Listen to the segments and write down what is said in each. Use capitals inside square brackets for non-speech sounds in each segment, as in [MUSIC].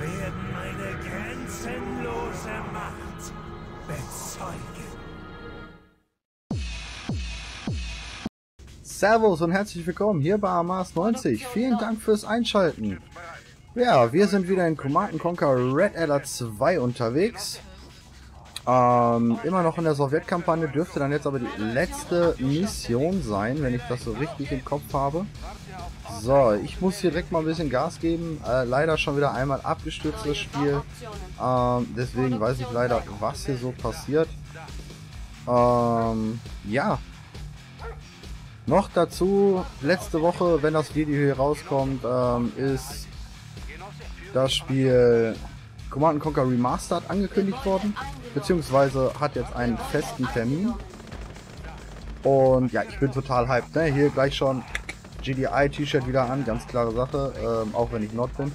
werden meine grenzenlose Macht bezeugen. Servus und herzlich willkommen hier bei Amas 90. Vielen Dank fürs Einschalten. Ja, wir sind wieder in Command Conquer Red Alert 2 unterwegs. Ähm, immer noch in der Sowjetkampagne dürfte dann jetzt aber die letzte Mission sein, wenn ich das so richtig im Kopf habe. So, ich muss hier direkt mal ein bisschen Gas geben. Äh, leider schon wieder einmal abgestürzt das Spiel. Ähm, deswegen weiß ich leider, was hier so passiert. Ähm, ja. Noch dazu, letzte Woche, wenn das Video hier rauskommt, ähm, ist das Spiel Command Conquer Remastered angekündigt worden, beziehungsweise hat jetzt einen festen Termin. Und ja, ich bin total hyped. Ne? Hier gleich schon GDI-T-Shirt wieder an, ganz klare Sache, ähm, auch wenn ich Nord bin.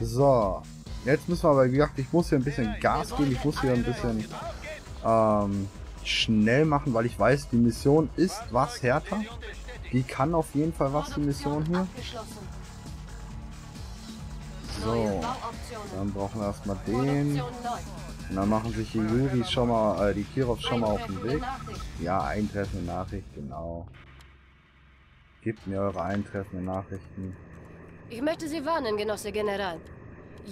So, jetzt müssen wir aber, wie gesagt, ich muss hier ein bisschen Gas geben, ich muss hier ein bisschen ähm, schnell machen, weil ich weiß, die Mission ist was härter. Die kann auf jeden Fall was, die Mission hier. So, dann brauchen wir erstmal den. Und dann machen sich die Juris schon mal, äh, die Kirovs schon mal auf den Weg. Ja, eintreffende Nachricht, genau. Gebt mir eure eintreffenden Nachrichten. Ich möchte Sie warnen, Genosse General.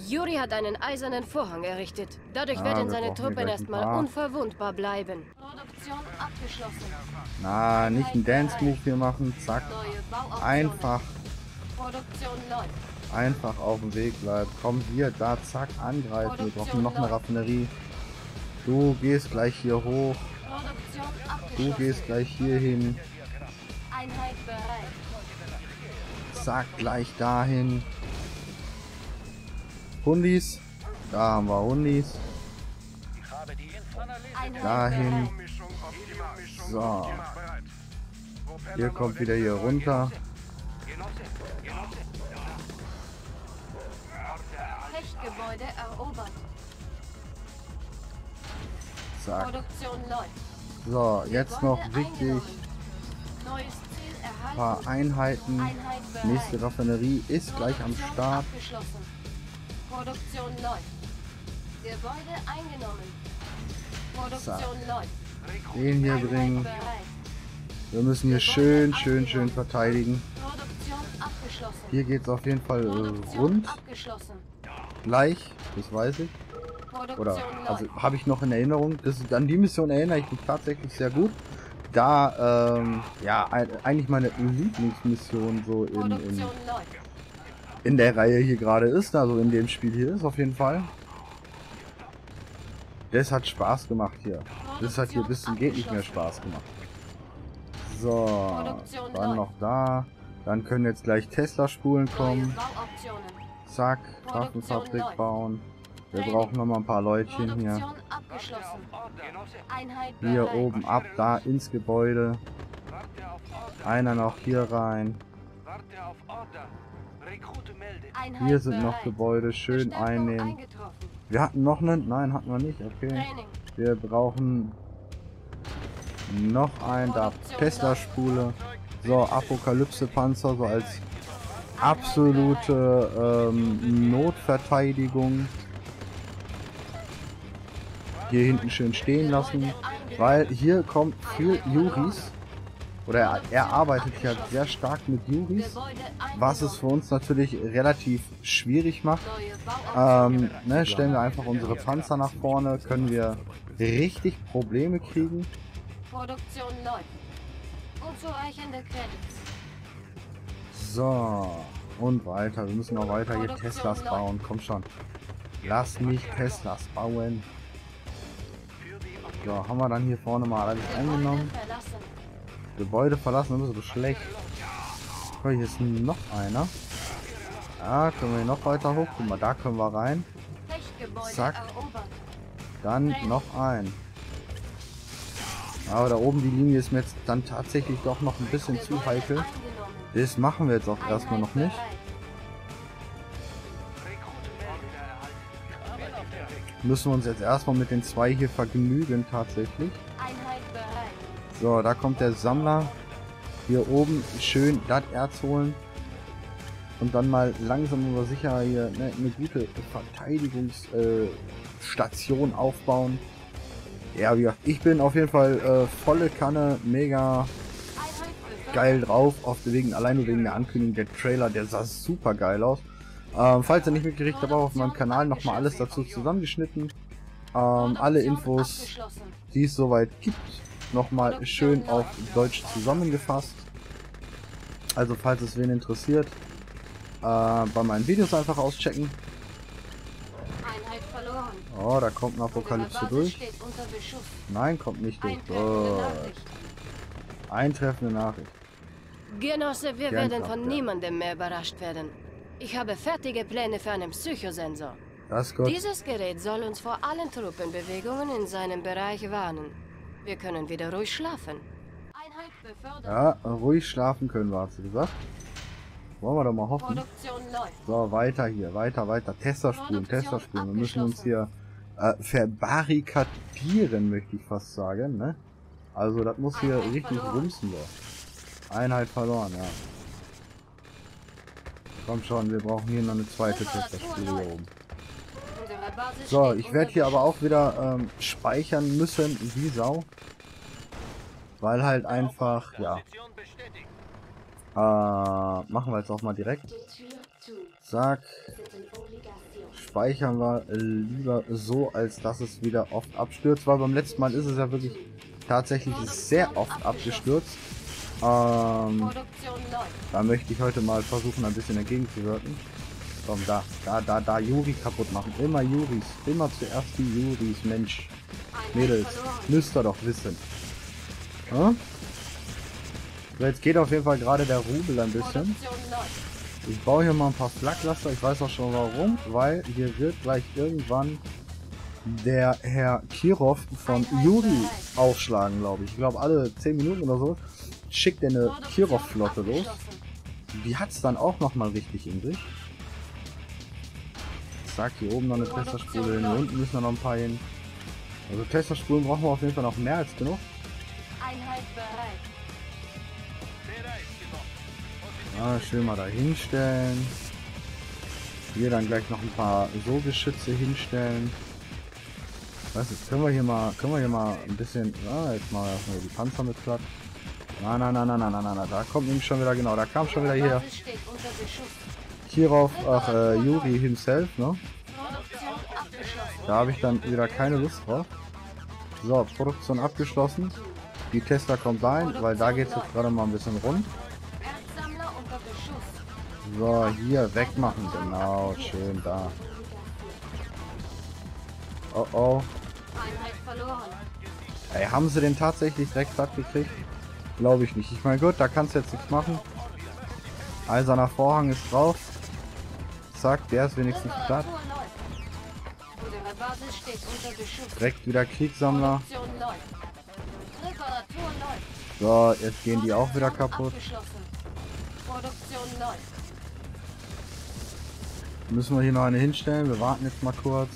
Juri hat einen eisernen Vorhang errichtet. Dadurch Ah, werden seine Truppen ein erstmal unverwundbar bleiben. Produktion abgeschlossen. Na, nicht einen Dance-Move hier machen, zack. Einfach, Produktion läuft. Einfach auf dem Weg bleiben. Komm hier, da, zack, angreifen. Wir brauchen noch eine Raffinerie. Du gehst gleich hier hoch. Du gehst gleich hier hin. Zack, gleich dahin. Hundis. Da haben wir Hundis. Dahin. So. Hier kommt wieder hier runter. Hechtgebäude erobert. Zack. Produktion läuft. So, jetzt noch Gebäude wichtig. Neues Ziel Ein paar Einheiten. Einheit. Nächste Raffinerie ist gleich am Start. Produktion läuft. Gebäude eingenommen. Produktion läuft. Den hier Einheit bringen. bereit. Wir müssen hier schön, schön, schön verteidigen. Hier geht es auf jeden Fall rund. Gleich. Das weiß ich. Oder also habe ich noch in Erinnerung. Das, an die Mission erinnere ich mich tatsächlich sehr gut. Da ähm, ja eigentlich meine Lieblingsmission so in, in, in der Reihe hier gerade ist, also in dem Spiel hier ist auf jeden Fall. Das hat Spaß gemacht hier. Das hat hier ein bisschen geht nicht mehr Spaß gemacht. So, dann noch da. Dann können jetzt gleich Tesla-Spulen kommen. Zack, Waffenfabrik bauen. Wir brauchen noch mal ein paar Leutchen hier. Hier oben ab, da ins Gebäude. Einer noch hier rein. Hier sind noch. Gebäude, schön einnehmen. Wir hatten noch einen, nein, hatten wir nicht, okay. Wir brauchen noch einen, da Tesla-Spule. So, Apokalypse-Panzer, so als absolute ähm, Notverteidigung. Hier hinten schön stehen lassen, weil hier kommt viel Juris. Oder er, arbeitet hier sehr stark mit Juris, was es für uns natürlich relativ schwierig macht. Ähm, ne, stellen wir einfach unsere Panzer nach vorne, können wir richtig Probleme kriegen. Produktion läuft. Unzureichende Credits. So, und weiter. Wir müssen noch weiter hier Teslas bauen. Komm schon. Lass mich Teslas bauen. So, haben wir dann hier vorne mal alles eingenommen. Gebäude verlassen. Das ist so schlecht. Hier ist noch einer. Ja, können wir noch weiter hoch. Guck mal, da können wir rein. Zack. Dann noch ein. Aber da oben die Linie ist mir jetzt dann tatsächlich doch noch ein bisschen zu heikel. Das machen wir jetzt auch erstmal noch nicht. Müssen wir uns jetzt erstmal mit den zwei hier vergnügen tatsächlich. So, da kommt der Sammler. Hier oben schön das Erz holen. und dann mal langsam aber sicher hier ne, eine gute Verteidigungsstation äh, aufbauen. Ja, wie gesagt, ich bin auf jeden Fall äh, volle Kanne, mega geil drauf, auf wegen, allein nur wegen der Ankündigung, der Trailer, der sah super geil aus. Ähm, falls ihr nicht mitgekriegt habt, auch auf meinem Kanal nochmal alles dazu zusammengeschnitten. Ähm, alle Infos, die es soweit gibt, nochmal schön auf Deutsch zusammengefasst. Also falls es wen interessiert, äh, bei meinen Videos einfach auschecken. Oh, da kommt eine Apokalypse durch. Nein, kommt nicht durch. Oh. Eintreffende Nachricht. Genosse, wir werden von niemandem mehr überrascht werden. Ich habe fertige Pläne für einen Psychosensor. Das ist gut. Dieses Gerät soll uns vor allen Truppenbewegungen in seinem Bereich warnen. Wir können wieder ruhig schlafen. Ja, ruhig schlafen können wir, hast du gesagt. Wollen wir doch mal hoffen. So, weiter hier, weiter, weiter. Tester spulen, Tester spulen. Wir müssen uns hier äh, verbarrikadieren, möchte ich fast sagen, ne? Also, das muss hier richtig rumsen, so. Einheit verloren, ja. Komm schon, wir brauchen hier noch eine zweite Testerspule hier oben. So, ich werde hier aber auch wieder ähm, speichern müssen, wie Sau. Weil halt einfach, ja. Äh, machen wir jetzt auch mal direkt. Zack. Speichern wir lieber so, als dass es wieder oft abstürzt. Weil beim letzten Mal ist es ja wirklich tatsächlich sehr oft abgestürzt. Ähm, da möchte ich heute mal versuchen, ein bisschen entgegenzuwirken. Komm, da, da, da, da, Juri kaputt machen. Immer Juris. Immer zuerst die Juris, Mensch. Mädels, müsst ihr doch wissen. Ja? So, jetzt geht auf jeden Fall gerade der Rubel ein bisschen. Ich baue hier mal ein paar Flaklaster. Ich weiß auch schon warum. Weil hier wird gleich irgendwann der Herr Kirov von Juri aufschlagen, glaube ich. Ich glaube alle 10 Minuten oder so schickt er eine Kirov-Flotte los. Die hat es dann auch nochmal richtig in sich. Zack, hier oben noch eine Testerspule hin. Hier unten müssen wir noch ein paar hin. Also Testerspulen brauchen wir auf jeden Fall noch mehr als genug. Ja, schön mal da hinstellen. Hier dann gleich noch ein paar so Geschütze hinstellen. Was jetzt können wir hier mal, können wir hier mal ein bisschen, ja, jetzt mal die Panzer mit platt. Nein, nein, nein, nein, nein, nein, nein, da kommt nämlich schon wieder, genau, da kam schon wieder hier. Hierauf, ach, äh, Yuri himself, ne? Da habe ich dann wieder keine Lust drauf. So, Produktion abgeschlossen. Die Tester kommt rein, weil da geht es jetzt gerade mal ein bisschen rund. So, hier wegmachen, genau, schön da. Oh oh. Ey, haben sie den tatsächlich direkt platt gekriegt? Glaube ich nicht. Ich meine, gut, da kannst du jetzt nichts machen. Eiserner Vorhang ist drauf. Zack, der ist wenigstens platt. Direkt wieder Kriegssammler. So, jetzt gehen die auch wieder kaputt. Müssen wir hier noch eine hinstellen. Wir warten jetzt mal kurz.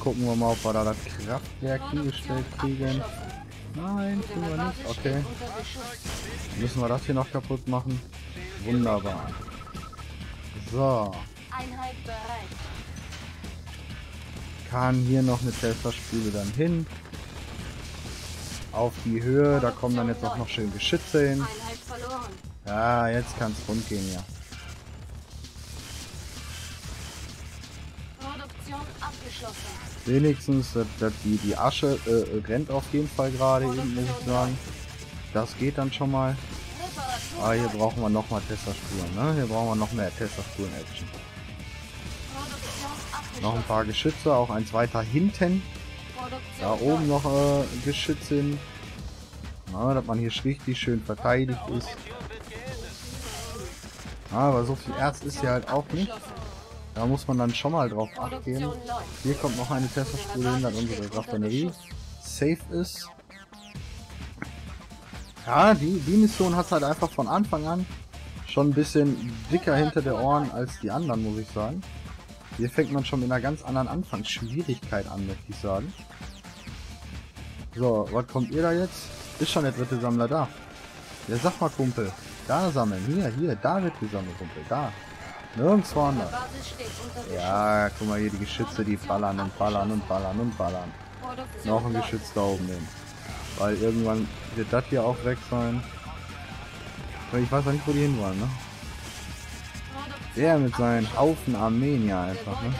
Gucken wir mal, ob wir da das Kraftwerk hingestellt kriegen. Nein, tun wir nicht. Okay. Müssen wir das hier noch kaputt machen? Wunderbar. So. Kann hier noch eine Testerspule dann hin. Auf die Höhe, da kommen dann jetzt auch noch schön Geschütze hin. Ja, jetzt kann es rund gehen, ja. Wenigstens, dass die, die Asche äh, rennt auf jeden Fall gerade eben, muss ich sagen. Das geht dann schon mal. Aber hier brauchen wir nochmal Testerspuren, ne? Hier brauchen wir noch mehr Testerspuren-Action. Noch ein paar Geschütze, auch eins weiter hinten. Da oben noch äh, Geschütze hin. Na, dass man hier richtig schön verteidigt ist. Aber so viel Erz ist hier halt auch nicht. Da muss man dann schon mal drauf achten. Hier kommt noch eine Testerspule hin, dass unsere Raffinerie safe ist. Ja, die, die Mission hat halt einfach von Anfang an schon ein bisschen dicker hinter der Ohren als die anderen, muss ich sagen. Hier fängt man schon mit einer ganz anderen Anfangsschwierigkeit an, möchte ich sagen. So, was kommt ihr da jetzt? Ist schon der dritte Sammler da. Ja, sag mal, Kumpel. Da sammeln. Hier, hier, da wird gesammelt, Kumpel. Da. Nirgendwo anders. Ja, guck mal hier, die Geschütze, die ballern und ballern und ballern und ballern. Noch ein. Geschütz da oben hin. Weil irgendwann wird das hier auch weg sein. Ich weiß auch nicht, wo die hin wollen, ne? Der mit seinen Haufen Armenier einfach, ne?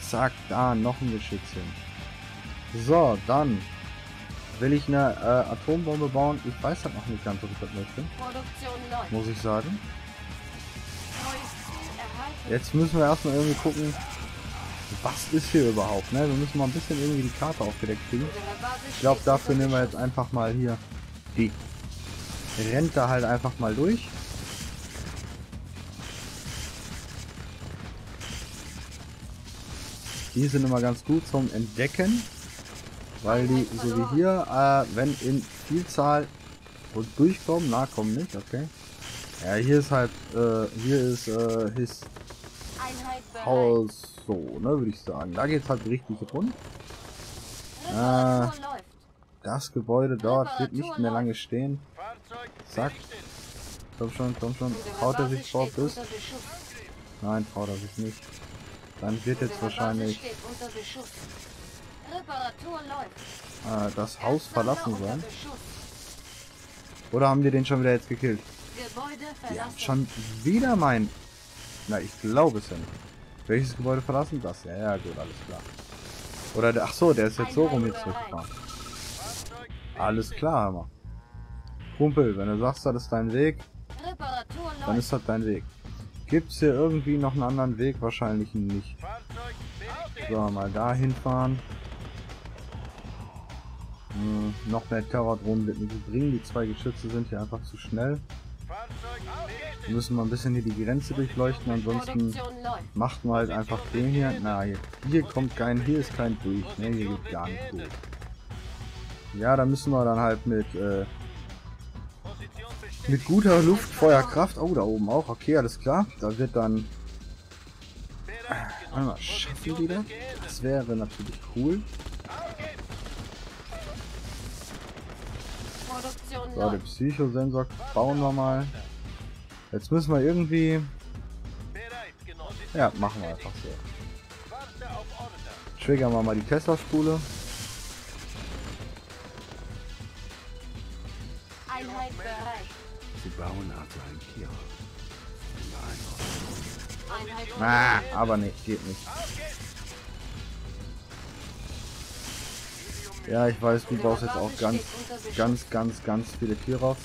Zack, da noch ein Geschütz hin. So, dann will ich eine äh, Atombombe bauen. Ich weiß halt noch nicht ganz, ob ich das möchte, muss ich sagen. Jetzt müssen wir erstmal irgendwie gucken, was ist hier überhaupt, ne? Wir müssen mal ein bisschen irgendwie die Karte aufgedeckt kriegen. Ich glaube, dafür nehmen wir jetzt einfach mal hier die rennt da halt einfach mal durch. Die sind immer ganz gut zum Entdecken, weil die, so wie hier, äh, wenn in Vielzahl und durchkommen, na, kommen nicht, okay. Ja, hier ist halt, äh, hier ist, äh, his Haus so, ne, würde ich sagen. Da geht's halt richtig rund. Äh. Das Gebäude dort wird nicht mehr lange stehen. Zack. Komm schon, komm schon. Traut er sich steht bis? Nein, traut er sich nicht. Dann wird jetzt wahrscheinlich äh, das Haus verlassen sein. Oder haben die den schon wieder jetzt gekillt? Die haben schon wieder mein... Na, ich glaube es ja nicht. Welches Gebäude verlassen? Das? Ja, ja, gut, alles klar. Oder der... Ach so, der ist jetzt so rum hier zurückgefahren. Alles klar, Hammer. Kumpel, wenn du sagst, das ist dein Weg, dann ist das dein Weg. Gibt's hier irgendwie noch einen anderen Weg? Wahrscheinlich nicht. So, mal dahin fahren. Hm, noch mehr Terrordrohnen wird nicht bringen. Die zwei Geschütze sind hier einfach zu schnell. Wir müssen mal ein bisschen hier die Grenze durchleuchten, ansonsten macht man halt einfach den hier. Na, hier, hier kommt kein, hier ist kein durch, ne, hier geht gar nicht durch. Ja, da müssen wir dann halt mit, äh, mit guter Luftfeuerkraft, oh, da oben auch, okay, alles klar, da wird dann, warte mal, schaffen die das? Das wäre natürlich cool. So, den. Psychosensor bauen wir mal. Jetzt müssen wir irgendwie, ja, machen wir einfach so. Triggern wir mal die Tesla-Spule. Einheit bereit. Sie bauen also ein Tier. Ah, aber nee, geht nicht. Ja, ich weiß, du baust jetzt auch ganz, ganz, ganz, ganz viele Tiroffs.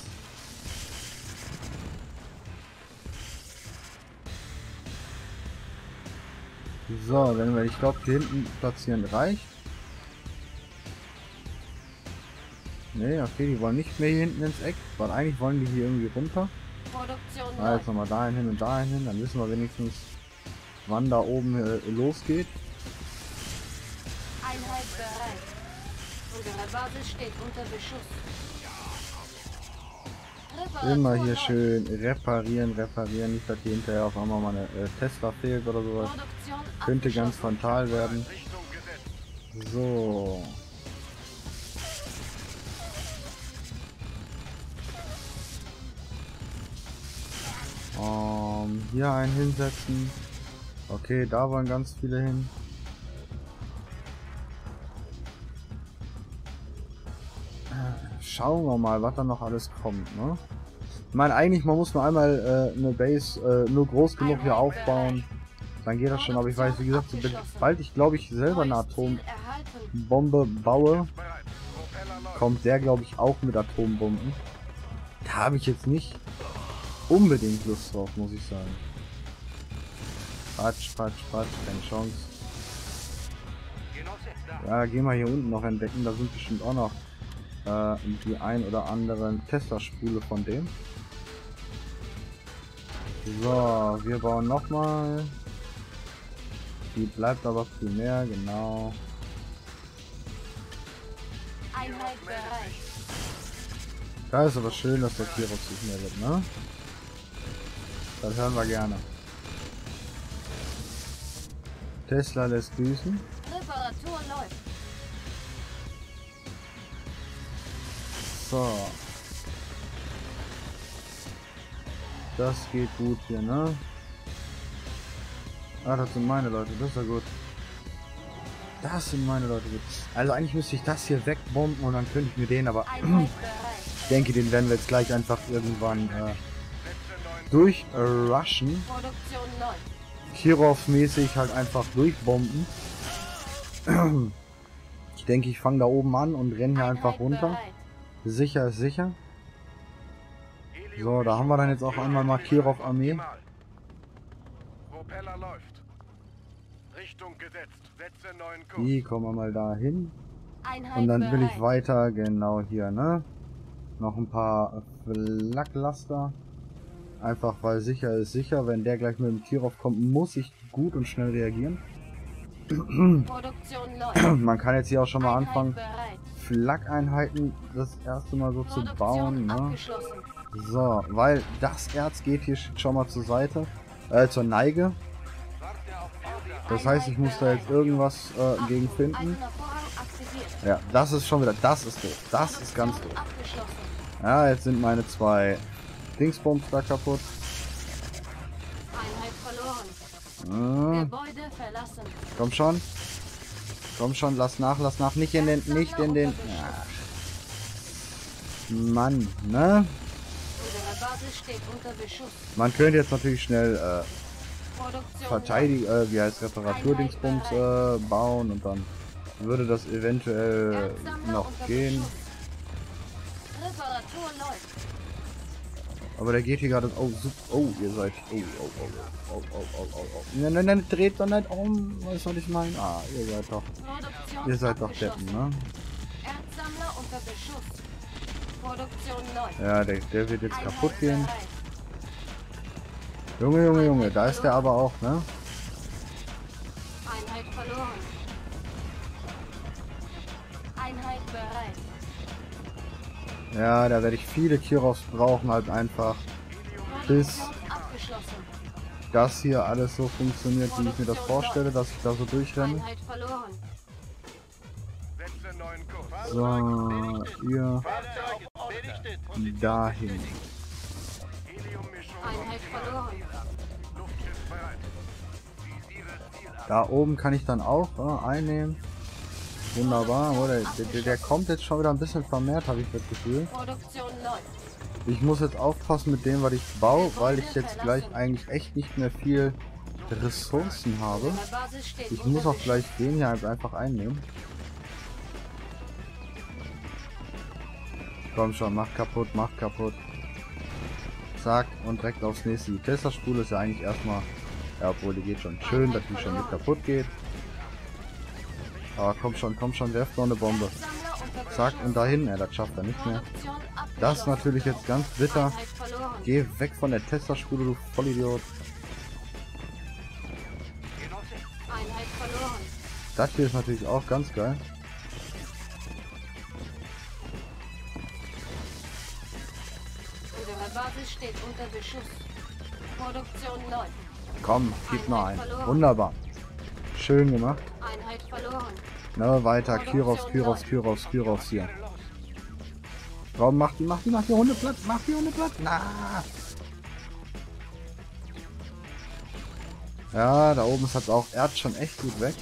So, wenn wir, ich glaube, hier hinten platzieren reicht. Nee, okay, die wollen nicht mehr hier hinten ins Eck, weil eigentlich wollen die hier irgendwie runter. Produktion läuft. jetzt nochmal dahin hin und dahin hin, dann wissen wir wenigstens, wann da oben äh, losgeht. Einheit bereit. Unsere Basis steht unter Beschuss. Immer hier schön reparieren, reparieren, nicht, dass hier hinterher auf einmal mal eine äh, Tesla fehlt oder sowas. Könnte ganz frontal werden. So. Ähm, hier einen hinsetzen. Okay, da wollen ganz viele hin. Schauen wir mal, was da noch alles kommt, ne? Ich meine, eigentlich, man muss nur einmal äh, eine Base äh, nur groß genug hier aufbauen. Dann geht das schon, aber ich weiß, wie gesagt, sobald ich, glaube ich, selber eine Atombombe baue, kommt der, glaube ich, auch mit Atombomben. Da habe ich jetzt nicht unbedingt Lust drauf, muss ich sagen. Quatsch, Quatsch, Quatsch, keine Chance. Ja, gehen wir hier unten noch entdecken, da sind bestimmt auch noch äh, die ein oder anderen Tesla-Spule von dem. So, wir bauen nochmal. Die bleibt aber primär, genau. Einheit bereit. Da ist aber schön, dass der Kirox sich mehr wird, ne? Das hören wir gerne. Tesla lässt grüßen. So. Das geht gut hier, ne? Ah, das sind meine Leute, das ist ja gut. Das sind meine Leute. Also eigentlich müsste ich das hier wegbomben und dann könnte ich mir den, aber [CLEARS THROAT] ich denke, den werden wir jetzt gleich einfach irgendwann äh, durchrushen. Kirov-mäßig halt einfach durchbomben. [CLEARS THROAT] Ich denke, ich fange da oben an und renne hier einfach runter. Sicher ist sicher. So, da haben wir dann jetzt auch einmal mal Kirov Armee. Propeller läuft. Richtung gesetzt. Setze neuen Kurs. Die kommen wir mal da hin. Und dann will ich weiter, genau hier, ne? Noch ein paar Flaklaster. Einfach weil sicher ist sicher. Wenn der gleich mit dem Kirov kommt, muss ich gut und schnell reagieren. [CLEARS THROAT] Man kann jetzt hier auch schon mal Einheit anfangen, bereit. Flak-Einheiten das erste Mal so zu bauen, ne? So, weil das Erz geht hier schon mal zur Seite, äh, zur Neige. Das heißt, ich muss da jetzt irgendwas äh, gegen finden. Ja, das ist schon wieder, das ist doof. Das ist ganz doof. Ja, jetzt sind meine zwei Dingsbums da kaputt. Einheit verloren. Hm, Gebäude verlassen. komm schon. Komm schon, lass nach, lass nach. Nicht in den, nicht in den... Ach. Mann, ne? Man könnte jetzt natürlich schnell äh, Produktion Verteidig äh, wie heißt Reparaturdingsbums äh, bauen und dann würde das eventuell noch gehen. Reparatur läuft. Aber der geht hier gerade. Oh, sup- oh, ihr seid. Oh, oh, oh, oh, oh, oh, oh, oh. Nein, nein, nein, dreht doch nicht um. Was soll ich meinen? Ah, ihr seid doch. Produktion Ihr seid doch. Deppen, ne? Erzsammler unter Beschuss. Produktion neu. Ja, der, der wird jetzt Einheit kaputt gehen. Junge, Junge, Junge, da ist der aber auch, ne? Einheit verloren. Einheit bereit. Ja, da werde ich viele Kirovs brauchen, halt einfach, bis das hier alles so funktioniert, wie ich mir das vorstelle, dass ich da so durchrenne. So, ihr dahin. Da oben kann ich dann auch äh, einnehmen. Wunderbar, oder? Der, der, der kommt jetzt schon wieder ein bisschen vermehrt, habe ich das Gefühl. Ich muss jetzt aufpassen mit dem, was ich baue, weil ich jetzt gleich eigentlich echt nicht mehr viel Ressourcen habe. Ich muss auch gleich den hier halt einfach einnehmen. Komm schon, mach kaputt, mach kaputt. Zack, und direkt aufs nächste. Die Testerspule ist ja eigentlich erstmal... Ja, obwohl die geht schon schön, dass die schon mit kaputt geht. Aber komm schon, komm schon, werft noch eine Bombe. Zack, und dahin, ja, das schafft er nicht mehr. Das ist natürlich jetzt ganz bitter. Geh weg von der Testerspule, du Vollidiot. Das hier ist natürlich auch ganz geil. Komm, gib noch ein. Wunderbar. Schön gemacht. Einheit verloren. Na, weiter. Kyros, Kyros, Kyros, Kyros hier. Komm, mach die, mach die, mach die Hunde platt, mach die Hunde platt. Na. Ja, da oben ist halt auch Erz schon echt gut weg.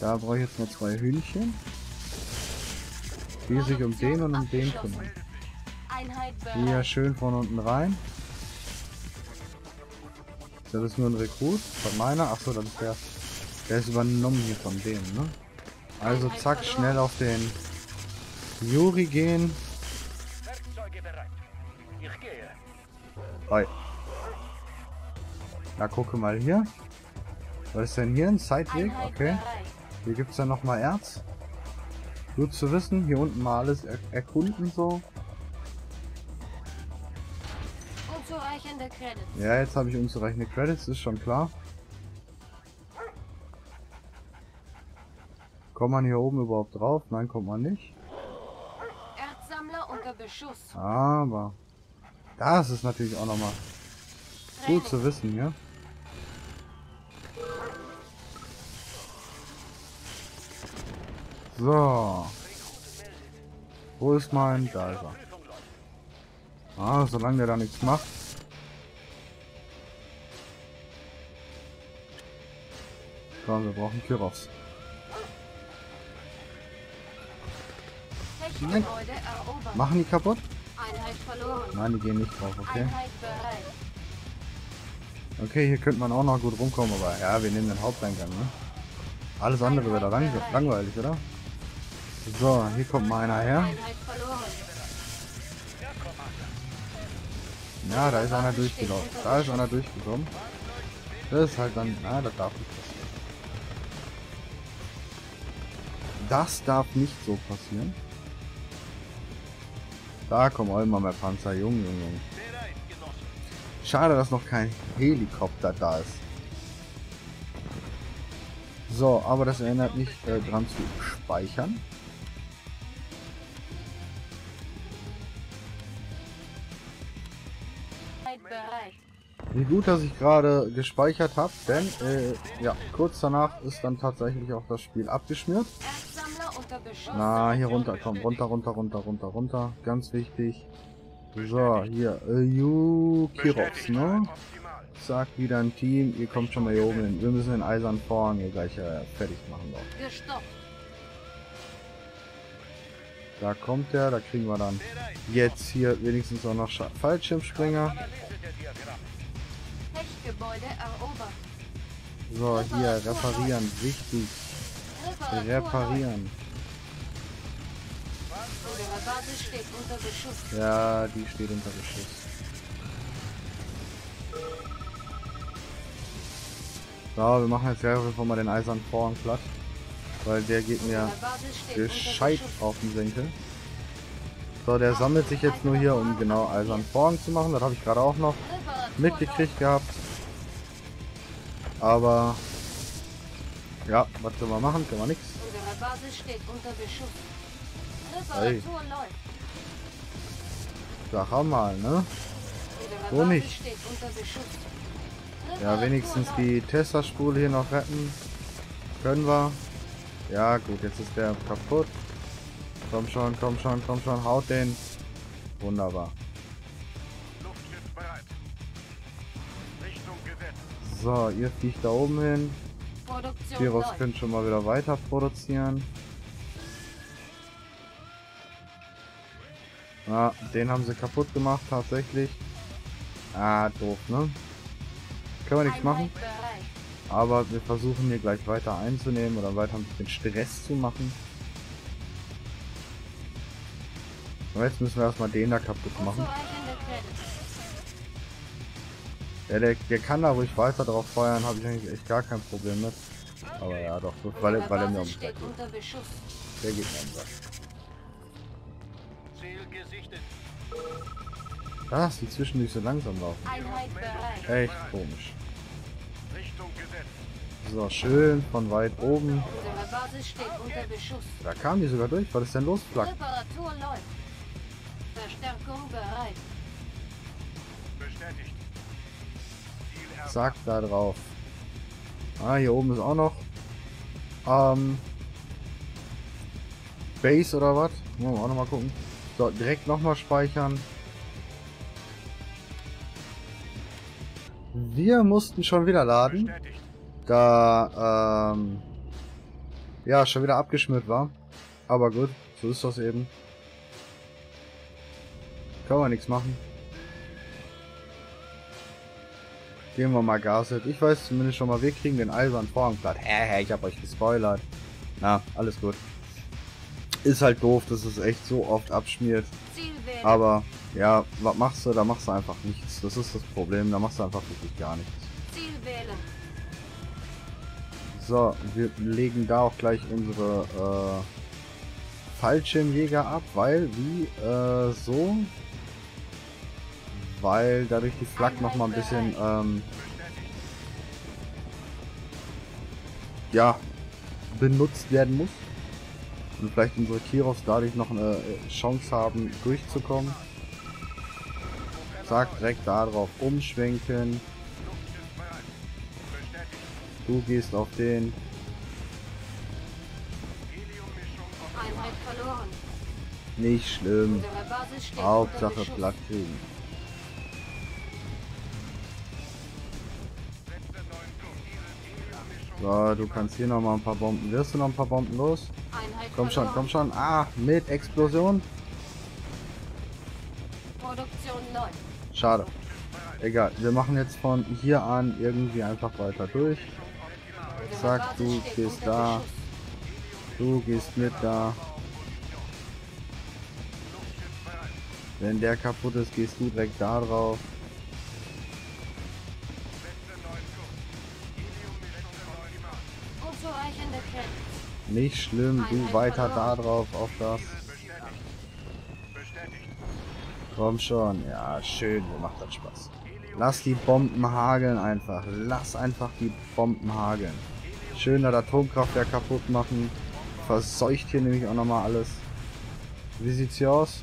Da brauche ich jetzt nur zwei Hühnchen. Die sich um den und um den kümmern. Hier schön von unten rein. Ist das nur ein Rekrut? Von meiner? Achso, das ist der. Der ist übernommen hier von dem, ne? Also zack, schnell auf den Juri gehen. Werkzeuge bereit. Ich gehe. Oi. Na, gucke mal hier. Was ist denn hier? Ein Zeitweg? Okay. Hier gibt's ja noch mal Erz. Gut zu wissen. Hier unten mal alles er erkunden so. Unzureichende Credits. Ja, jetzt habe ich unzureichende Credits, ist schon klar. Kommt man hier oben überhaupt drauf? Nein, kommt man nicht. Erzsammler unter Beschuss. Aber das ist natürlich auch nochmal gut zu wissen, ja. So. Wo ist mein? Da ist er. Ah, solange der da nichts macht. Komm, wir brauchen Kyros. Erobert. Machen die kaputt? Nein, die gehen nicht drauf, okay? Okay, hier könnte man auch noch gut rumkommen, aber ja, wir nehmen den Haupteingang, ne? Alles andere wäre lang langweilig, oder? So, hier kommt mal einer her. Ja, da ist einer durchgelaufen. Da ist einer durchgekommen. Das ist halt dann... Na, das darf nicht Das darf nicht so passieren. Da kommen auch immer mehr Panzer. Junge, Junge. Schade, dass noch kein Helikopter da ist. So, aber das erinnert mich äh, dran zu speichern. Wie gut, dass ich gerade gespeichert habe, denn äh, ja, kurz danach ist dann tatsächlich auch das Spiel abgeschmiert. Na, hier runter, komm, runter, runter, runter, runter, runter. Ganz wichtig. So, hier, äh, Yukirovs, ne? Sagt wieder ein Team, ihr kommt schon mal hier oben hin. Wir müssen den eisernen Vorhang hier gleich äh, fertig machen. Doch. Da kommt der, da kriegen wir dann jetzt hier wenigstens auch noch Fallschirmspringer. Tech-Gebäude erobert. So, hier, reparieren, wichtig, reparieren. Ja, die steht unter Beschuss. So, wir machen jetzt Fall mal den eisernen Vorhang platt. Weil der geht mir gescheit auf den Senkel. So, der sammelt sich jetzt nur hier, um genau eisernen Vorhang zu machen. Das habe ich gerade auch noch mitgekriegt gehabt. Aber ja, was können wir machen? Können wir nichts. Unsere Basis steht unter Beschuss. Reparatur läuft. Sag mal, ne? So nicht. steht unter Beschuss. Ja, wenigstens die Tesla-Spule hier noch retten. Können wir. Ja, gut, jetzt ist der kaputt. Komm schon, komm schon, komm schon, haut den. Wunderbar. So, ihr fliegt da oben hin. Virus könnt schon mal wieder weiter produzieren. Ah, den haben sie kaputt gemacht, tatsächlich. Ah, doof, ne? Können wir nichts machen. Aber wir versuchen hier gleich weiter einzunehmen oder weiter ein bisschen Stress zu machen. Aber jetzt müssen wir erstmal den da kaputt machen. Ja, der, der kann da ruhig weiter drauf feuern, habe ich eigentlich echt gar kein Problem mit. Aber ja, doch, weil, er- Unsere weil er mir um Basis steht geht. unter Beschuss. Der geht mir um Sack. Ziel gesichtet. Was? Die zwischendurch so langsam laufen. Echt komisch. So, schön von weit oben. Da kam die sogar durch. Was ist denn los, Flak? Reparatur läuft. Verstärkung bereit. Bestätigt. Zack, da drauf. Ah, hier oben ist auch noch. Ähm. Base oder was? Wollen wir auch noch mal gucken. So, direkt nochmal speichern. Wir mussten schon wieder laden, da ähm, ja schon wieder abgeschmiert war. Aber gut, so ist das eben. Können wir nichts machen. Gehen wir mal Gas jetzt. Ich weiß zumindest schon mal, wir kriegen den eisernen Vorhang platt. Hä, hä, ich hab euch gespoilert. Na, alles gut. Ist halt doof, dass es echt so oft abschmiert. Aber, ja, was machst du? Da machst du einfach nichts. Das ist das Problem. Da machst du einfach wirklich gar nichts. So, wir legen da auch gleich unsere äh, Fallschirmjäger ab, weil wie äh, so, weil dadurch die Flak noch mal ein bisschen ähm, ja benutzt werden muss und vielleicht unsere Kiros dadurch noch eine äh, Chance haben durchzukommen. Zack, direkt da drauf umschwenken. Du gehst auf den. Nicht schlimm. Hauptsache platt kriegen. So, du kannst hier noch mal ein paar Bomben. Wirst du noch ein paar Bomben los? Einheit Komm schon, komm schon. Ah, mit Explosion. Produktion läuft. Schade. Egal, wir machen jetzt von hier an irgendwie einfach weiter durch. Basis du gehst da. Du gehst mit da. Wenn der kaputt ist, gehst du direkt da drauf. Nicht schlimm, du weiter da drauf auf das. Komm schon, ja schön, mir macht das Spaß. Lass die Bomben hageln einfach. Lass einfach die Bomben hageln. Schön das Atomkraftwerk kaputt machen. Verseucht hier nämlich auch nochmal alles. Wie sieht's hier aus?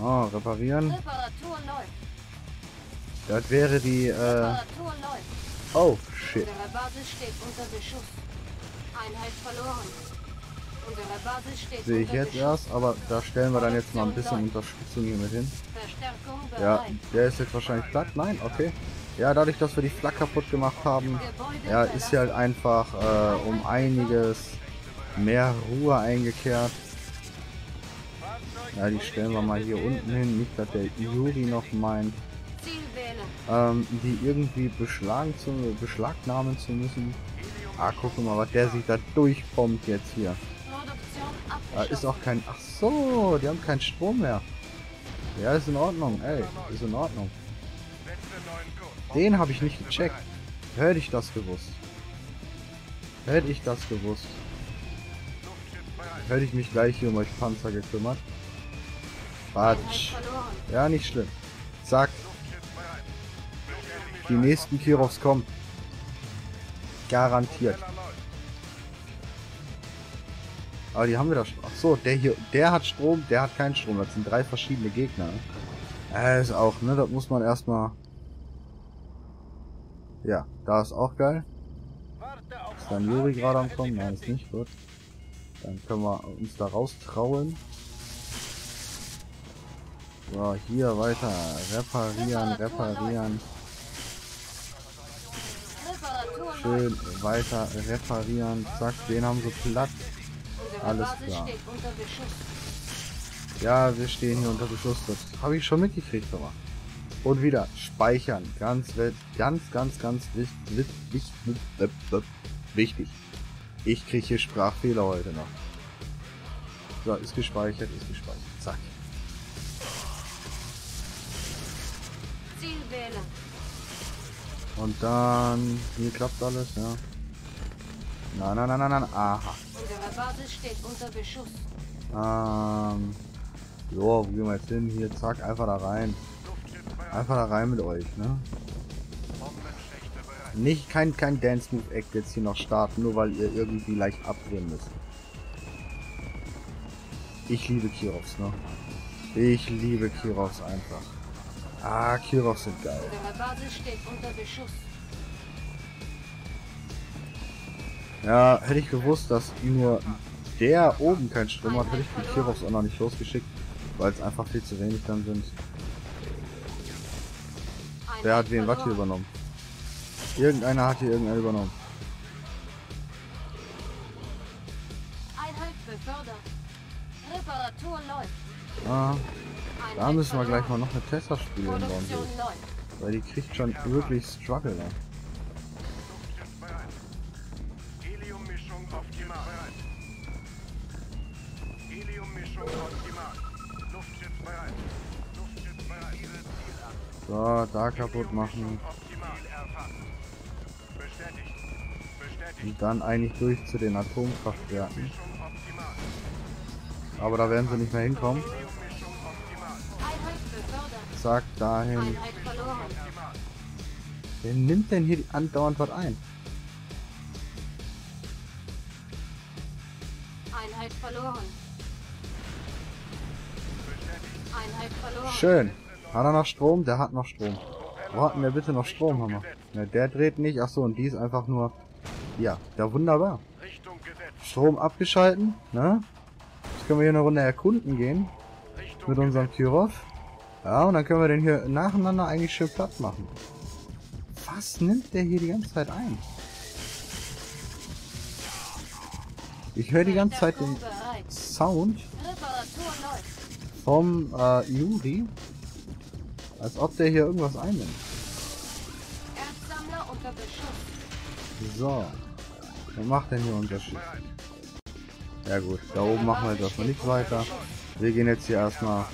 Oh, reparieren. Das wäre die, äh... Oh, shit. Unsere Basis steht unter Beschuss. Einheit verloren. Unsere Basis steht Sehe ich jetzt Beschuss. erst, aber da stellen wir dann jetzt mal ein bisschen Unterstützung hier mit hin. Verstärkung Ja, der ist jetzt wahrscheinlich platt. Nein, okay. Ja, dadurch, dass wir die Flak kaputt gemacht haben, ja, ist hier halt einfach äh, um einiges mehr Ruhe eingekehrt. Ja, die stellen wir mal hier unten hin. Nicht, dass der Juri noch meint. Ähm, die irgendwie beschlagen zu, beschlagnahmen zu müssen. Ah, guck mal, was der sich da durchbombt jetzt hier. Da ist auch kein... Ach so, die haben keinen Strom mehr. Ja, ist in Ordnung, ey. Ist in Ordnung. Den habe ich nicht gecheckt. Hätte ich das gewusst. Hätte ich das gewusst. Hätte ich mich gleich hier um euch Panzer gekümmert. Quatsch. Ja, nicht schlimm. Zack. Die nächsten Kirovs kommen. Garantiert. Aber die haben wieder Strom. Ach so, der hier, der hat Strom, der hat keinen Strom. Das sind drei verschiedene Gegner. Äh, ist auch, ne? Das muss man erstmal. Ja, da ist auch geil. Ist dann Juri gerade am kommen? Nein, ist nicht gut. Dann können wir uns da raustrauen. So, hier weiter. Reparieren, reparieren. Schön weiter reparieren. Zack, den haben sie platt. Alles klar. Ja, wir stehen hier unter Beschuss. Das habe ich schon mitgekriegt, aber. Und wieder speichern. Ganz, ganz, ganz, ganz. Wichtig. wichtig. Ich kriege hier Sprachfehler heute noch. So, ist gespeichert, ist gespeichert. Zack. Und dann. Hier klappt alles, ja. Nein, nein, nein, nein, nein. Aha. Unsere Basis steht unter Beschuss. Ähm. Jo, wo gehen wir jetzt hin? Hier, zack, einfach da rein. Einfach da rein mit euch, ne? Nicht kein, kein Dance Move Act jetzt hier noch starten, nur weil ihr irgendwie leicht abdrehen müsst. Ich liebe Kirovs, ne? Ich liebe Kirovs einfach. Ah, Kirovs sind geil. Unsere Basis steht unter Beschuss. Ja, hätte ich gewusst, dass nur der oben keinen Strom hat, hätte ich die Kirovs auch noch nicht losgeschickt, weil es einfach viel zu wenig dann sind. Wer hat wen was hier übernommen? Irgendeiner hat hier irgendeinen übernommen. Einheit befördert. Reparatur läuft. Ah, da müssen wir gleich mal noch eine. Produktion läuft. Weil die kriegt schon wirklich Struggle. So, da kaputt machen. Und dann eigentlich durch zu den Atomkraftwerken. Aber da werden sie nicht mehr hinkommen. Zack, dahin. Wer nimmt denn hier andauernd was ein? Einheit verloren. Einheit verloren. Schön. Hat er noch Strom? Der hat noch Strom. Wo hatten wir bitte noch Strom, Hammer? Ja, der dreht nicht. Achso, und die ist einfach nur... Ja, ja wunderbar. Strom abgeschalten, ne? können wir hier eine Runde erkunden gehen. Mit unserem Kirov. Ja, und dann können wir den hier nacheinander eigentlich schön platt machen. Was nimmt der hier die ganze Zeit ein? Ich höre die ganze Zeit den. Sound vom äh, Yuri. Als ob der hier irgendwas einnimmt. So. Was macht denn hier unser Schiff? Ja gut, da oben machen wir jetzt erstmal nichts weiter. Wir gehen jetzt hier erstmal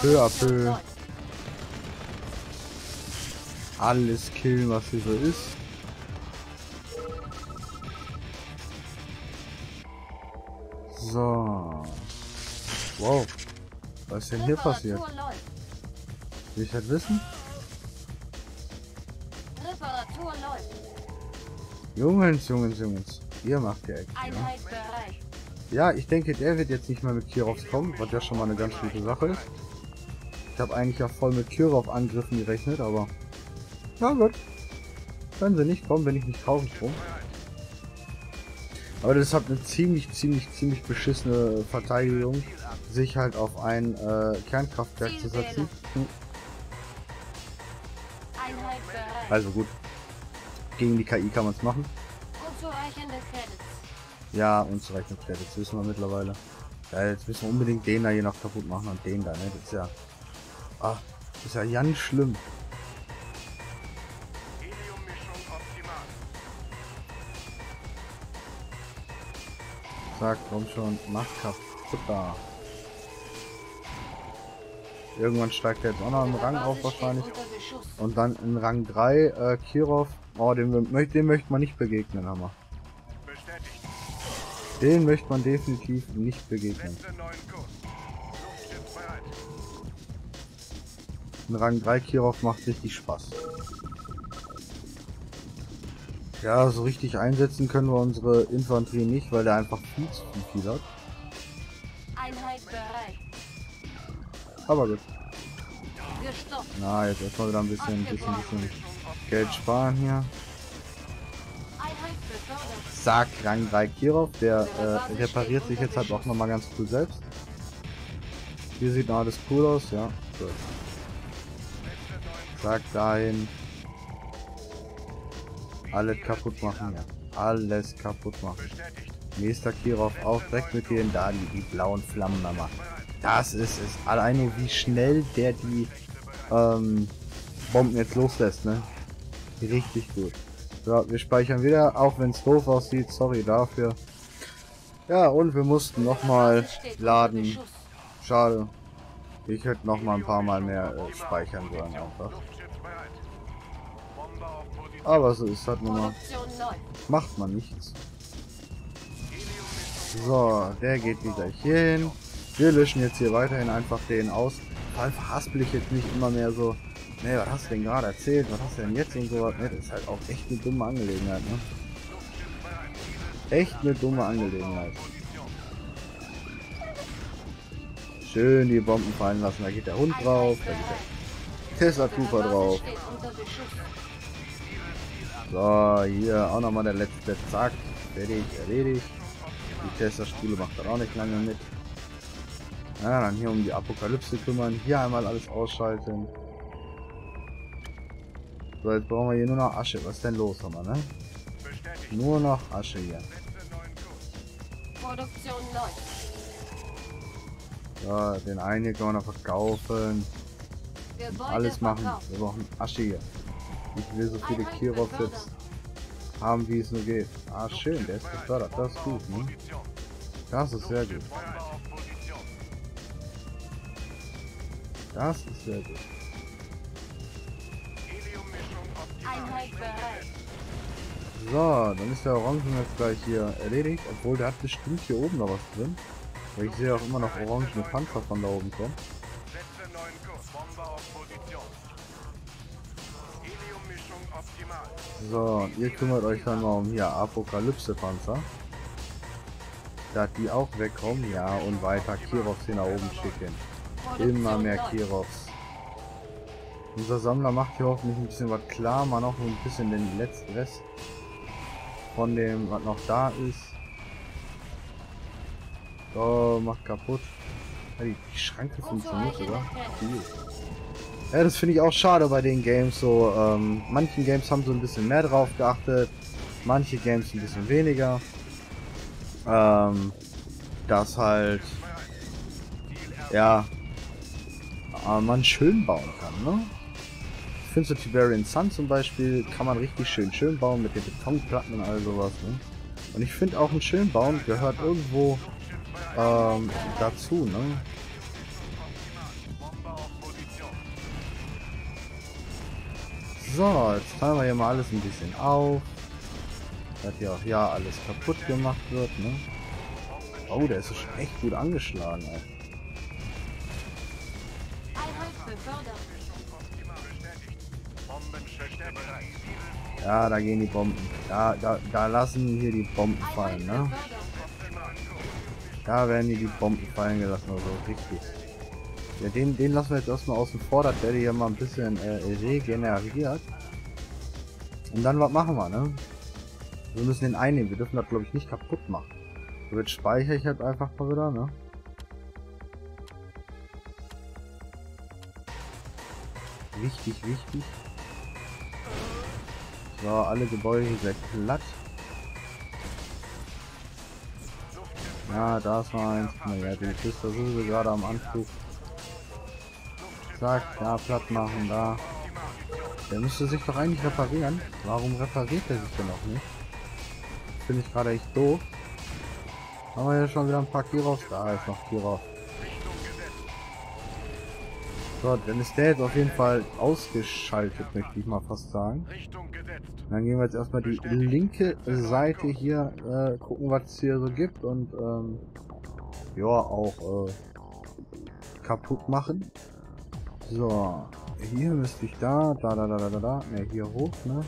peu à peu alles killen, was hier so ist. So. Wow. Was ist denn hier passiert? Will ich das wissen? Jungens, Jungens, Jungens. Ihr macht die Action. Ja? Ja, ich denke, der wird jetzt nicht mehr mit Kirovs kommen, was ja schon mal eine ganz gute Sache ist. Ich habe eigentlich ja voll mit Kirov-Angriffen gerechnet, aber... Na gut. Wenn sie nicht kommen, bin ich nicht traurig drum. Aber das hat eine ziemlich, ziemlich, ziemlich beschissene Verteidigung, sich halt auf ein äh, Kernkraftwerk zu setzen. Hm. Also gut. Gegen die KI kann man es machen. Unzureichende. Ja, unzureichend Credits, wissen wir mittlerweile. Ja, jetzt müssen wir unbedingt den da hier noch kaputt machen und den da, ne? Das ist ja... Ah, das ist ja ganz schlimm. Sag, komm schon, mach kaputt da. Irgendwann steigt er jetzt auch noch einen Rang auf wahrscheinlich. Und dann in Rang 3, äh, Kirov. Oh, den, mö- dem möchte man nicht begegnen, Hammer. Bestätigt. Den möchte man definitiv nicht begegnen. In Rang 3 Kirov macht richtig Spaß. Ja, so richtig einsetzen können wir unsere Infanterie nicht, weil der einfach viel zu viel, hat. Einheit bereit. Aber gut. Gestoppt. Na, jetzt erstmal wieder ein bisschen, bisschen, bisschen Geld sparen hier. Zack, Rang 3 Kirov, der äh, repariert sich jetzt halt auch nochmal ganz cool selbst. Hier sieht alles cool aus, ja. Gut. Zack, dahin. Alles kaputt machen, ja. Alles kaputt machen. Nächster Kirov auch direkt mit denen da, die, die blauen Flammen da. Das ist es. Allein nur wie schnell der die ähm, Bomben jetzt loslässt, ne? Richtig gut. So, wir speichern wieder, auch wenn es doof aussieht, sorry dafür. Ja, und wir mussten nochmal laden. Schade. Ich hätte noch mal ein paar Mal mehr äh, speichern sollen einfach. Aber so ist halt nun mal. Macht man nichts. So, der geht wieder hier hin. Wir löschen jetzt hier weiterhin einfach den aus. Vor allem verhaspel ich jetzt nicht immer mehr so. Ne, was hast du denn gerade erzählt? Was hast du denn jetzt und so? Ne, das ist halt auch echt eine dumme Angelegenheit, ne? Echt eine dumme Angelegenheit. Schön die Bomben fallen lassen. Da geht der Hund drauf, da geht der Tesla Cooper drauf. So, hier auch nochmal der letzte. Zack, fertig, erledigt. Die Tesla-Spule macht dann auch nicht lange mit. Ja, dann hier um die Apokalypse kümmern. Hier einmal alles ausschalten. So, jetzt brauchen wir hier nur noch Asche. Was ist denn los, Hammer, ne? Bestätigt. Nur noch Asche hier. Produktion läuft. So, den einen hier können wir noch verkaufen. Alles machen. Wir brauchen Asche hier. Ich will so viele befördert. jetzt haben, wie es nur geht. Ah, schön, der ist befördert. Das ist gut, ne? Das ist sehr gut. Das ist sehr gut. So, dann ist der Orangen jetzt gleich hier erledigt, obwohl der hat bestimmt hier oben noch was drin. Weil ich sehe auch immer noch orangene Panzer von da oben kommen. So, ihr kümmert euch dann mal um hier Apokalypse-Panzer. Da die auch wegkommen, ja, und weiter Kirovs hier nach oben schicken. Immer mehr. Kirovs. Unser Sammler macht hier hoffentlich ein bisschen was klar, mal noch ein bisschen den letzten Rest von dem, was noch da ist. So, mach kaputt. Ja, die, Schranke funktioniert sogar. Cool. Ja, das finde ich auch schade bei den Games. So, ähm, manchen Games haben so ein bisschen mehr drauf geachtet, manche Games ein bisschen weniger. Ähm, dass halt, ja, man schön bauen kann, ne? Ich finde so Tiberian Sun zum Beispiel kann man richtig schön schön bauen mit den Betonplatten und all sowas, ne? Und ich finde auch ein schön bauen gehört irgendwo ähm, dazu, ne? So, jetzt teilen wir hier mal alles ein bisschen auf. Dass ja auch ja alles kaputt gemacht wird, ne? Oh, der ist schon echt gut angeschlagen, ey. Ja, da gehen die Bomben. Da, da, da lassen hier die Bomben fallen, ne? Da werden hier die Bomben fallen gelassen, also richtig. Ja, den, den lassen wir jetzt erstmal außen vor, dass der hier mal ein bisschen äh, regeneriert. Und dann was machen wir, ne? Wir müssen den einnehmen, wir dürfen das glaube ich nicht kaputt machen. So, jetzt speichere ich halt einfach mal wieder, ne? Wichtig, wichtig. So, alle Gebäude hier sehr glatt. Ja, da ist noch eins. Naja, die ist da sowieso gerade am Anflug. Zack, da platt machen, da. Der müsste sich doch eigentlich reparieren. Warum repariert er sich denn noch nicht? Finde ich gerade echt doof. Haben wir ja schon wieder ein paar Kiros. Da ist noch Kiros. So, dann ist der jetzt auf jeden Fall ausgeschaltet, möchte ich mal fast sagen. Dann gehen wir jetzt erstmal die linke Seite hier äh, gucken, was es hier so gibt und ähm, ja auch äh, kaputt machen. So, hier müsste ich da, da, da, da, da, da, da, ne, hier hoch, ne?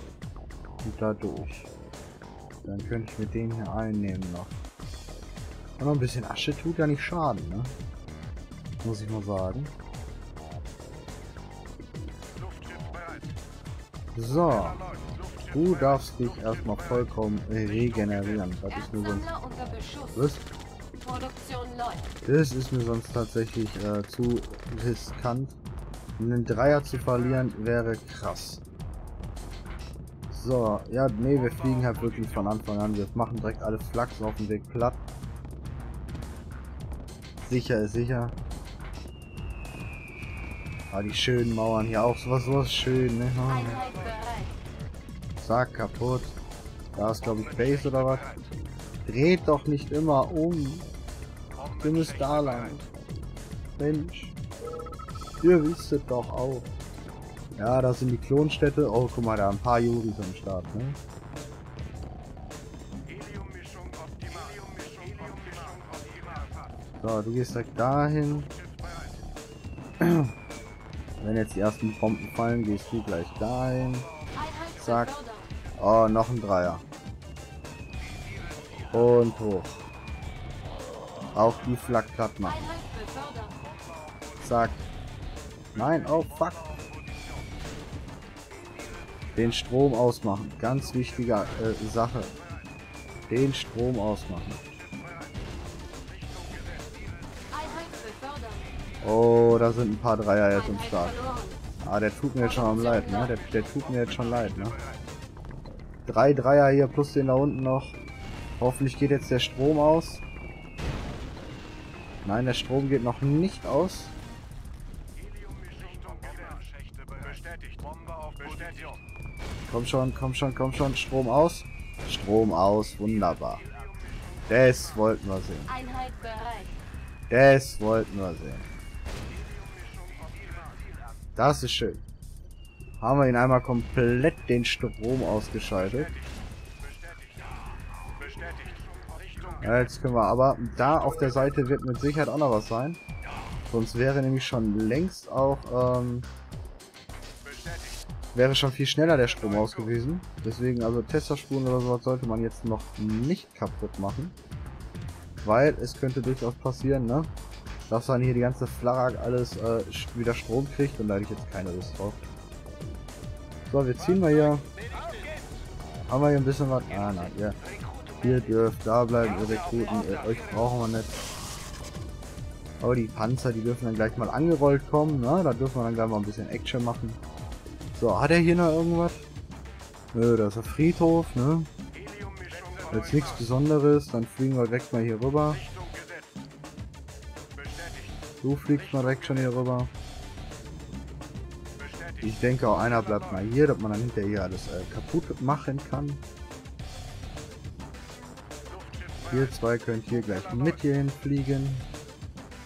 Und da durch. Dann könnte ich mit dem hier einnehmen noch. Und noch ein bisschen Asche tut ja nicht schaden, ne? Muss ich mal sagen. So, du darfst dich erstmal vollkommen regenerieren. Das ist mir sonst... Was? Das ist mir sonst tatsächlich äh, zu riskant. Einen Dreier zu verlieren wäre krass. So, ja, nee, wir fliegen halt wirklich von Anfang an. Wir machen direkt alle Flachs auf dem Weg platt. Sicher ist sicher. Ah, die schönen Mauern hier auch sowas, sowas schön, ne? Zack, kaputt. Da ist glaube ich Base oder was. Dreht doch nicht immer um. Ihr müsst da lang. Mensch. Ihr wisst es doch auch. Ja, das sind die Klonstädte. Oh, guck mal, da ein paar Juris am Start, ne? So, du gehst direkt dahin. Wenn jetzt die ersten Bomben fallen, gehst du gleich dahin. Zack. Oh, noch ein Dreier. Und hoch. Auch die Flak platt machen. Zack. Nein, oh fuck. Den Strom ausmachen. Ganz wichtige äh, Sache. Den Strom ausmachen. Oh, da sind ein paar Dreier jetzt Einheit Start. Ah, der tut mir jetzt schon am leid, ne? Der, der tut mir jetzt schon leid, ne? Drei Dreier hier plus den da unten noch. Hoffentlich geht jetzt der Strom aus. Nein, der Strom geht noch nicht aus. Komm schon, komm schon, komm schon. Strom aus. Strom aus. Wunderbar. Das wollten wir sehen. Einheit bereit. Das wollten wir sehen. Das ist schön. Haben wir ihn einmal komplett den Strom ausgeschaltet. Bestätigt. Richtung Ja, jetzt können wir aber, da auf der Seite wird mit Sicherheit auch noch was sein. Sonst wäre nämlich schon längst auch, ähm. Wäre schon viel schneller der Strom aus gewesen. Deswegen, also Testerspuren oder sowas sollte man jetzt noch nicht kaputt machen. Weil es könnte durchaus passieren, ne? Dass dann hier die ganze Flagg alles äh, wieder Strom kriegt und da hätte ich jetzt keine Lust drauf. So, wir ziehen mal hier. Haben wir hier ein bisschen was? Ah, nein, ja. Ihr dürft da bleiben, ihr Rekruten. Ihr, euch brauchen wir nicht. Aber die Panzer, die dürfen dann gleich mal angerollt kommen, ne? Da dürfen wir dann gleich mal ein bisschen Action machen. So, hat er hier noch irgendwas? Nö, das ist der Friedhof, ne? Jetzt nichts Besonderes, dann fliegen wir direkt mal hier rüber. Du fliegst mal direkt schon hier rüber. Ich denke auch einer bleibt mal hier, dass man dann hinterher hier alles äh, kaputt machen kann. Ihr zwei könnt hier gleich mit hierhin fliegen.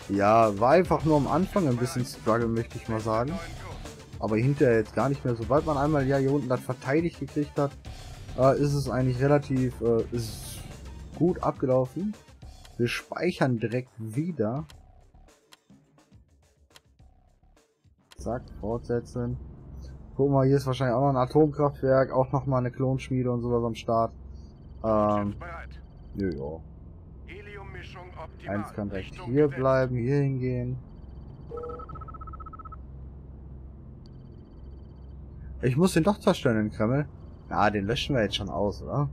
Ja, war einfach nur am Anfang ein bisschen Struggle, möchte ich mal sagen. Aber hinterher jetzt gar nicht mehr. Sobald man einmal ja hier unten das verteidigt gekriegt hat, äh, ist es eigentlich relativ äh, ist gut abgelaufen. Wir speichern direkt wieder. Zack, fortsetzen. Guck mal, hier ist wahrscheinlich auch noch ein Atomkraftwerk, auch noch mal eine Klonschmiede und sowas am Start. Ähm, optimal. Eins kann Richtung hier bleiben, hier hingehen. Ich muss den doch zerstören, den Kreml. Ja, den löschen wir jetzt schon aus, oder?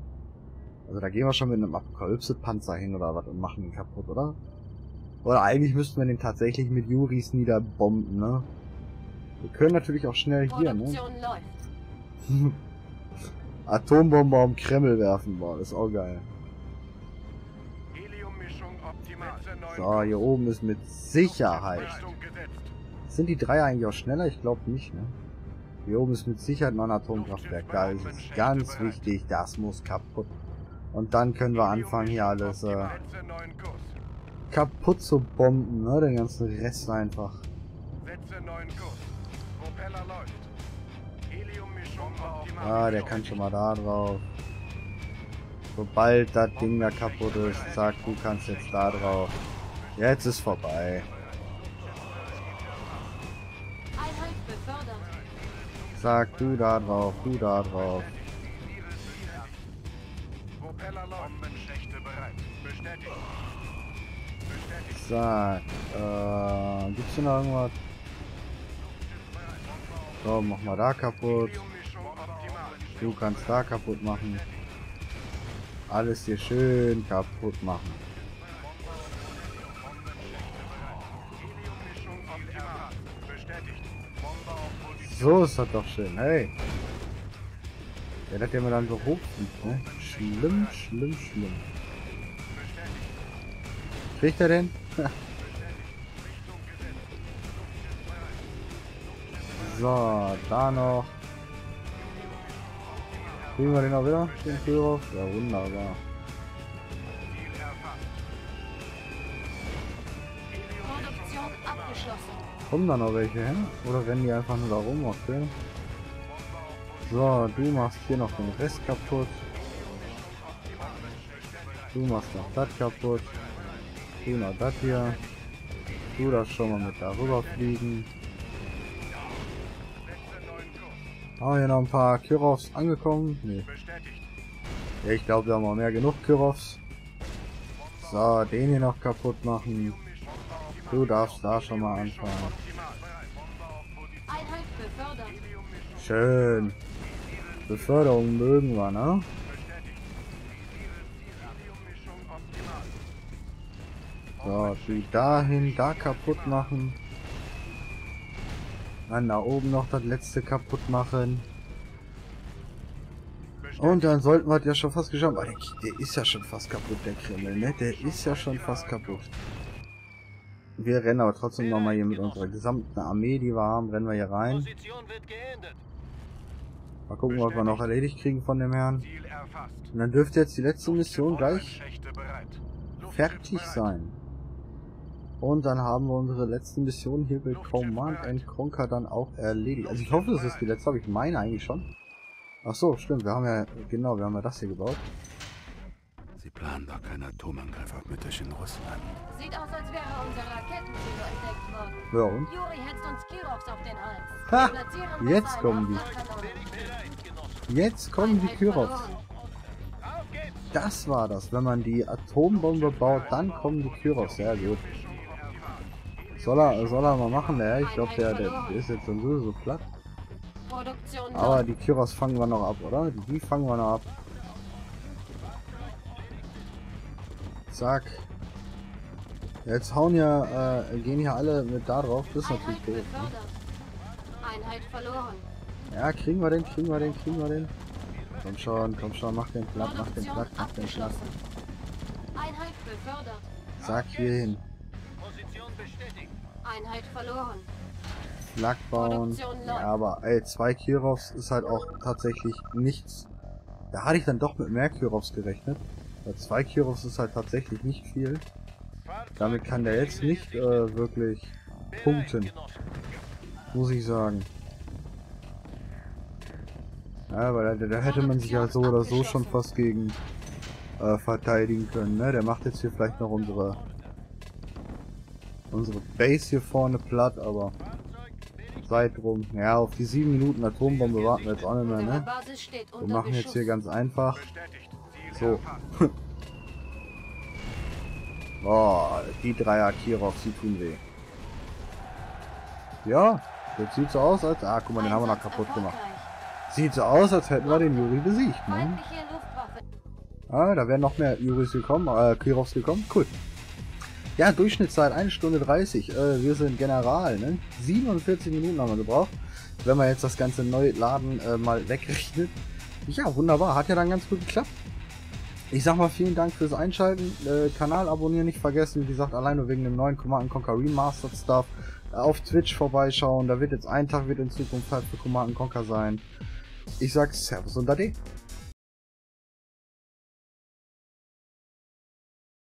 Also da gehen wir schon mit einem Apokalypse-Panzer hin oder was und machen ihn kaputt, oder? Oder eigentlich müssten wir den tatsächlich mit Juris niederbomben, ne? Wir können natürlich auch schnell hier, ne? [LAUGHS] Atombombe am Kreml werfen, boah, das ist auch geil. So, hier oben ist mit Sicherheit. Sind die drei eigentlich auch schneller? Ich glaube nicht, ne? Hier oben ist mit Sicherheit noch ein Atomkraftwerk. Da ist es ganz wichtig, das muss kaputt. Und dann können wir anfangen, hier alles äh, kaputt zu bomben, ne? Den ganzen Rest einfach. Ah, der kann schon mal da drauf. Sobald das Ding da kaputt ist, zack, du kannst jetzt da drauf. Jetzt ist vorbei. Zack, du da drauf, du da drauf. Zack. Äh, gibt's hier noch irgendwas? So, mach mal da kaputt. Du kannst da kaputt machen. Alles hier schön kaputt machen. So ist das doch schön, hey. Der hat ja mal dann so hochfliegt, ne? Schlimm, schlimm, schlimm. Kriegt er den? [LAUGHS] so, da noch. Kriegen wir den auch wieder? Den Führer? Ja, wunderbar. Kommen da noch welche hin? Oder rennen die einfach nur da rum? Okay. So, du machst hier noch den Rest kaputt. Du machst noch das kaputt. Du noch das hier. Du darfst schon mal mit darüber fliegen. Haben hier noch ein paar Kyrovs angekommen? Nee. Ich glaube, wir haben auch mehr genug Kyrovs. So, den hier noch kaputt machen. Du darfst da schon mal anfangen. Schön. Beförderung mögen wir, ne? So, die dahin, da kaputt machen. Dann da oben noch das letzte kaputt machen. Und dann sollten wir es ja schon fast geschafft. Aber Der, der ist ja schon fast kaputt, der Kreml, ne? Der ist ja schon fast kaputt. Wir rennen aber trotzdem nochmal hier mit unserer gesamten Armee, die wir haben, rennen wir hier rein. Mal gucken, was wir noch erledigt kriegen von dem Herrn. Und dann dürfte jetzt die letzte Mission gleich fertig sein. Und dann haben wir unsere letzte Mission hier bei Command and Conquer dann auch erledigt. Also ich hoffe, das ist die letzte, aber ich meine eigentlich schon. Ach so, stimmt, wir haben ja, genau, wir haben ja das hier gebaut. Sie planen doch keinen Atomangriff auf Mütterchen Russland. Sieht aus, als wäre unser Raketensilo entdeckt worden. Ja und? Juri hetzt uns Kirovs auf den Hals. Ha! Jetzt kommen die. Jetzt kommen die geht's. Das war das. Wenn man die Atombombe baut, dann kommen die Kyrovs. Sehr gut. Soll er, soll er mal machen, der Herr? Ich glaube, der, der, ist jetzt sowieso so platt. Aber die Kyros fangen wir noch ab, oder? Die fangen wir noch ab. Zack. Jetzt hauen ja, äh, gehen hier alle mit da drauf. Das ist natürlich doof. Ne? befördert. Einheit verloren. Ja, kriegen wir den, kriegen wir den, kriegen wir den. Komm schon, komm schon, mach den platt, mach den platt, mach den platt. Einheit befördert. Sag hier hin. Position bestätigt. Einheit verloren. Flak bauen. Ja, aber ey, zwei Kirovs ist halt auch tatsächlich nichts. Da hatte ich dann doch mit mehr Kirovs gerechnet. Bei zwei Kirovs ist halt tatsächlich nicht viel. Damit kann der jetzt nicht äh, wirklich punkten, muss ich sagen. Ja, weil da, da hätte man sich ja so oder so schon fast gegen äh, verteidigen können. Ne? Der macht jetzt hier vielleicht noch unsere unsere Base hier vorne platt, aber sei drum. Ja, auf die sieben Minuten Atombombe warten wir jetzt auch nicht mehr, ne? Wir machen jetzt hier ganz einfach. So. Boah, [LAUGHS] die Dreier Kirov, die tun weh. Ja, das sieht so aus, als... Ah, guck mal, den haben wir noch kaputt gemacht. Sieht so aus, als hätten wir den Juri besiegt, ne? Ah, da wären noch mehr Juris gekommen, äh, Kirovs gekommen. Cool. Ja, Durchschnittszeit 1 Stunde 30. Äh, wir sind General, ne? 47 Minuten haben wir gebraucht. Wenn man jetzt das ganze Neuladen äh, mal wegrechnet. Ja, wunderbar. Hat ja dann ganz gut geklappt. Ich sag mal vielen Dank fürs Einschalten. Äh, Kanal abonnieren nicht vergessen. Wie gesagt, allein nur wegen dem neuen Command Conquer Remastered Stuff. Äh, auf Twitch vorbeischauen. Da wird jetzt ein Tag wird in Zukunft halt für Command Conquer sein. Ich sag Servus und Ade.